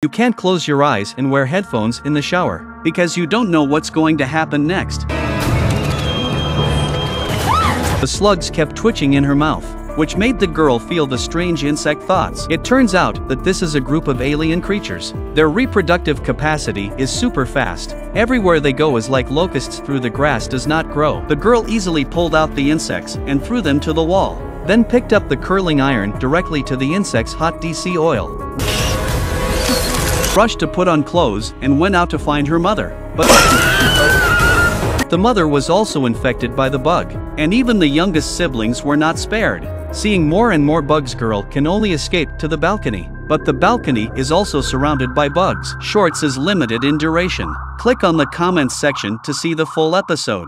You can't close your eyes and wear headphones in the shower, because you don't know what's going to happen next. The slugs kept twitching in her mouth, which made the girl feel the strange insect thoughts. It turns out that this is a group of alien creatures. Their reproductive capacity is super fast. Everywhere they go is like locusts through the grass does not grow. The girl easily pulled out the insects and threw them to the wall, then picked up the curling iron directly to the insect's hot DC oil. Rushed to put on clothes and went out to find her mother, but the mother was also infected by the bug, and even the youngest siblings were not spared. Seeing more and more bugs girl can only escape to the balcony, but the balcony is also surrounded by bugs. Shorts is limited in duration. Click on the comments section to see the full episode.